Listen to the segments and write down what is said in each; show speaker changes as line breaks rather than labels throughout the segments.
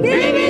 ¡Vivi!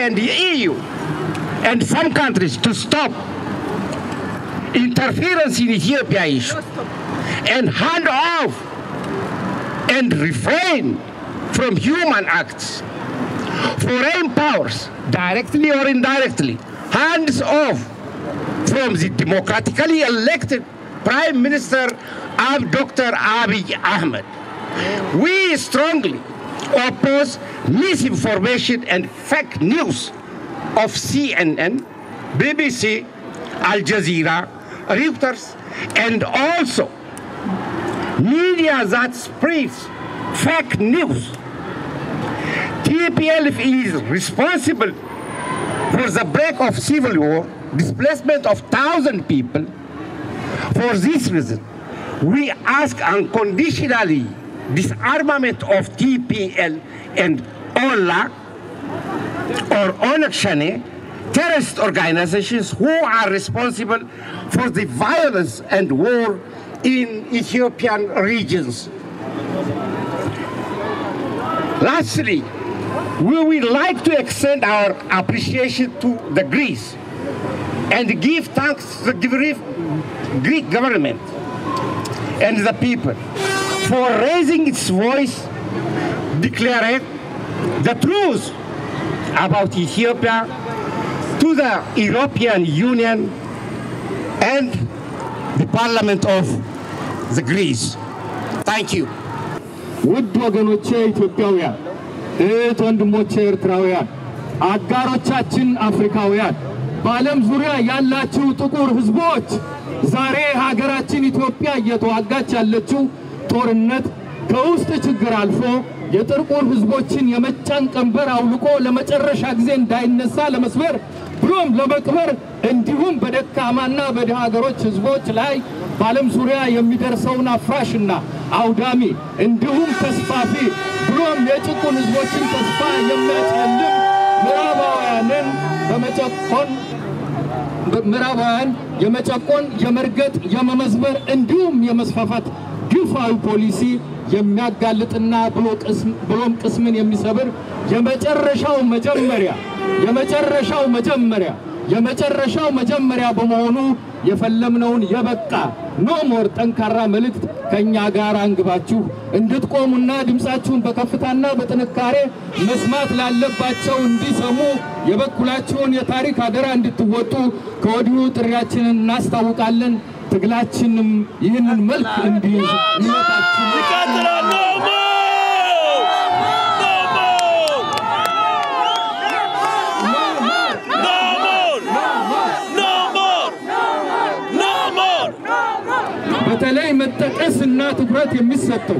And the EU and some countries to stop interference in Ethiopia issue and hand off and refrain from human acts. Foreign powers, directly or indirectly, hands off from the democratically elected Prime Minister Ab Dr. Abiy Ahmed. We strongly oppose misinformation and fake news of CNN, BBC, Al Jazeera, Reuters, and also media that spreads fake news. TPLF is responsible for the break of civil war, displacement of thousand people. For this reason, we ask unconditionally disarmament of TPL and OLA or Onakshane, terrorist organizations who are responsible for the violence and war in Ethiopian regions. Lastly, we would like to extend our appreciation to the Greece and give thanks to the Greek Greek government and the people for raising its voice, declaring the truth about Ethiopia to the European Union and the Parliament of the Greece. Thank you.
ውድ ወገኖቼ ኢትዮጵያውያን፣ እህት ወንድሞቼ ኤርትራውያን፣ አጋሮቻችን አፍሪካውያን፣ በዓለም ዙሪያ ያላችሁ ጥቁር ሕዝቦች ዛሬ ሀገራችን ኢትዮጵያ እየተዋጋች ያለችው ጦርነት ከውስጥ ችግር አልፎ የጥቁር ሕዝቦችን የመጫን ቀንበር አውልቆ ለመጨረሻ ጊዜ እንዳይነሳ ለመስበር ብሎም ለመቅበር እንዲሁም በደካማና በድሃ ሀገሮች ሕዝቦች ላይ በዓለም ዙሪያ የሚደርሰውን አፍራሽና አውዳሚ እንዲሁም ተስፋፊ ብሎም የጭቁን ሕዝቦችን ተስፋ የሚያጨልም ምዕራባውያንን በመጨቆን ምዕራባውያን የመጨቆን፣ የመርገጥ፣ የመመዝበር እንዲሁም የመስፋፋት ግፋዊ ፖሊሲ የሚያጋልጥና ብሎም ቅስምን የሚሰብር የመጨረሻው መጀመሪያ የመጨረሻው መጀመሪያ የመጨረሻው መጀመሪያ በመሆኑ የፈለምነውን የበቃ no more ጠንካራ መልእክት ከእኛ ጋር አንግባችሁ እንድትቆሙና ድምፃችሁን በከፍታና በጥንካሬ መስማት ላለባቸው እንዲሰሙ የበኩላችሁን የታሪክ አደራ እንድትወጡ ከወዲሁ ጥሪያችንን እናስታውቃለን። ትግላችንም ይህንን መልክ እንዲይዝ እምነታችን
ይቀጥላል።!
በተለይ መጠቀስና ትኩረት የሚሰጠው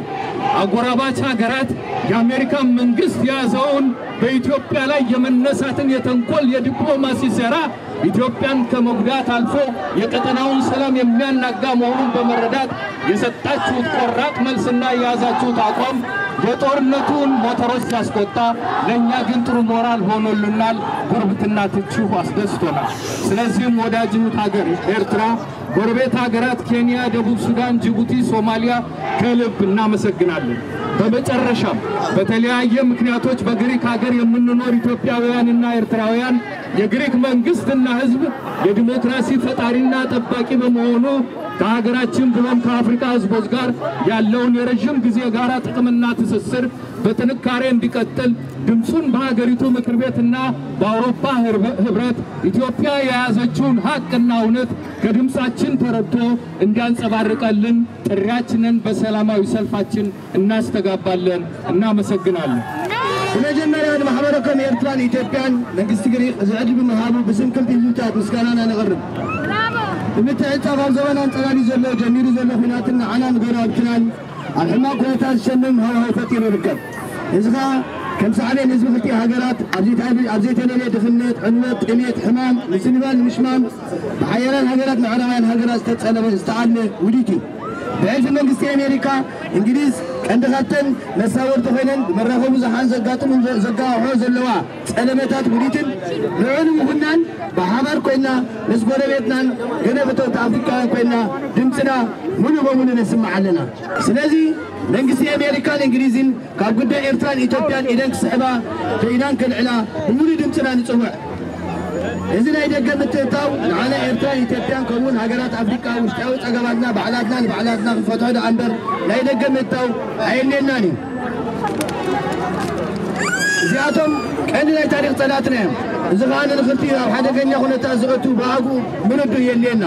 አጎራባች ሀገራት የአሜሪካን መንግስት የያዘውን በኢትዮጵያ ላይ የመነሳትን የተንኮል የዲፕሎማሲ ሴራ ኢትዮጵያን ከመጉዳት አልፎ የቀጠናውን ሰላም የሚያናጋ መሆኑን በመረዳት የሰጣችሁት ቆራጥ መልስና የያዛችሁት አቋም የጦርነቱን ሞተሮች ሲያስቆጣ፣ ለእኛ ግን ጥሩ ሞራል ሆኖልናል። ጉርብትናችሁ አስደስቶናል። ስለዚህም ወዳጅት ሀገር ኤርትራ፣ ጎረቤት ሀገራት ኬንያ፣ ደቡብ ሱዳን፣ ጅቡቲ፣ ሶማሊያ ከልብ እናመሰግናለን። በመጨረሻም በተለያየ ምክንያቶች በግሪክ ሀገር የምንኖር ኢትዮጵያውያንና ኤርትራውያን የግሪክ መንግስትና ሕዝብ የዲሞክራሲ ፈጣሪና ጠባቂ በመሆኑ ከሀገራችን ብሎም ከአፍሪካ ሕዝቦች ጋር ያለውን የረዥም ጊዜ ጋራ ጥቅምና ትስስር በጥንካሬ እንዲቀጥል ድምፁን በሀገሪቱ ምክር ቤትና በአውሮፓ ህብረት ኢትዮጵያ የያዘችውን ሀቅና እውነት ከድምፃችን ተረድቶ እንዲያንጸባርቀልን ጥሪያችንን በሰላማዊ ሰልፋችን እናስተጋባለን። እናመሰግናለን።
ብመጀመርያ ንማሕበረከም ኤርትራን ኢትዮጵያን መንግስቲ ግሪክ እዚ ዕድል ብምሃቡ ብስም ክልቲ ህዝብታት ምስጋናና ነቕርብ ብምትዕጻፍ ኣብ ዘበናን ጸላሊ ዘሎ ጀሚሩ ዘሎ ኩናትን ንዓና ንገሮ ኣብትናን ኣብ ሕማቅ ኩነታት ዝሸምም ሃዋሃው ፈጢሩ ይርከብ እዚ ከዓ ከም ሳዕቤን ህዝቢ ክልቲኡ ሃገራት ኣብ ዘይተለለየ ድኽነት ዕንወት ጥሜት ሕማም ምስንባል ንምሽማም ብሓያላን ሃገራት ምዕራባውያን ሃገራት ዝተጸለበ ዝተዓለ ውዲት እዩ ብዕልፊ መንግስቲ ኣሜሪካ እንግሊዝ ቀንዲ ካብተን መሳወርቲ ኮይነን ብመራኸቡ ዝሓን ዘጋጥሙ ዘጋውሖ ዘለዋ ጸለመታት ውዲትን ልዑል ምኹናን ብሓባር ኮይና ምስ ጎረቤትናን ገነፈተውቲ ኣፍሪካውያን ኮይና ድምፅና ሙሉእ በሙሉ ነስማዕ ኣለና ስለዚ መንግስቲ ኣሜሪካን እንግሊዝን ካብ ጉዳይ ኤርትራን ኢትዮጵያን ኢደን ክስሕባ ከኢዳን ከልዕላ ብሙሉእ ድምፅና ንፅውዕ እዚ ናይ ደገ ምትእታው ንዓና ኤርትራን ኢትዮጵያን ከምኡውን ሃገራት ኣፍሪቃ ውሽጣዊ ፀገማትና ባዕላትና ንባዕላትና ክፈትሖ ዳ እምበር ናይ ደገ ምእታው ኣየድልየናን እዩ እዚኣቶም ቀንዲ ናይ ታሪክ ፀላትና እዮም እዚ ከዓ ንክልቲኡ ኣብ ሓደገኛ ኩነታት ዝእቱ ብኣግኡ ምንዱ የድልየና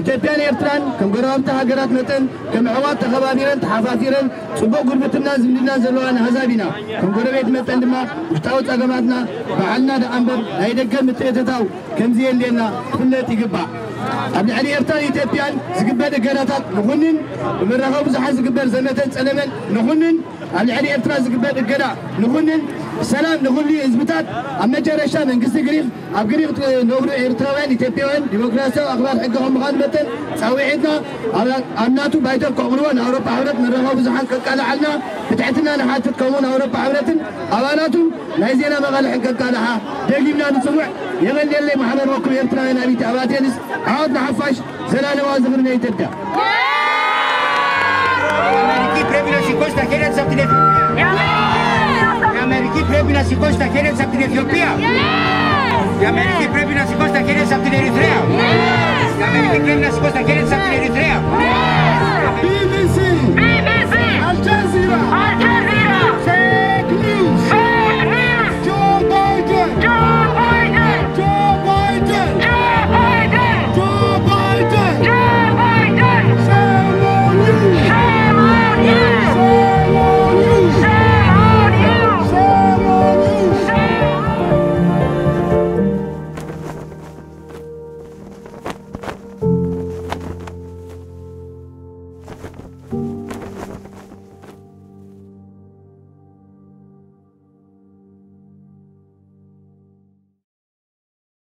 ኢትዮጵያን ኤርትራን ከም ጎረባብቲ ሃገራት መጠን ከም ኣሕዋት ተኸባቢረን ተሓፋፊረን ፅቡቅ ጉርብትናን ዝምድናን ዘለዋ ንሃዛብ ኢና ከም ጎረቤት መጠን ድማ ውሽጣዊ ፀገማትና ባዕልና ዳ እምበር ናይ ደገ ምትእትታው ከምዚ የድልየና ክፍለጥ ይግባእ ኣብ ልዕሊ ኤርትራን ኢትዮጵያን ዝግበር እገዳታት ንኹንን ብምራኸቡ ብዙሓት ዝግበር ዘመተን ፀለመን ንኹንን ኣብ ልዕሊ ኤርትራ ዝግበር እገዳ ንኹንን سلام نقول لي إزبطات أما جرشا من قصة قريغ أب قريغ نغرو إيرتراوين إتبيوين ديموكراسيا وأخبار حقة هم ساوي عندنا أمناتو بايتر كوغروان أوروبا عورت من رغو بزحان كالكالة حالنا بتعتنا نحات تتكون أوروبا عورت أواناتو نايزينا مغال حقة كالكالة ها ديلي منا نتصبوع يغل
يلي محمد وقل إيرتراوين أبيت أباتين عاد نحفاش زلالة وازغر من Αμερική πρέπει να σηκώσει τα χέρια της από την Αιθιοπία. Η Αμερική πρέπει να σηκώσει τα χέρια της από την Ερυθρέα. Η Αμερική πρέπει να σηκώσει τα χέρια της από την Ερυθρέα.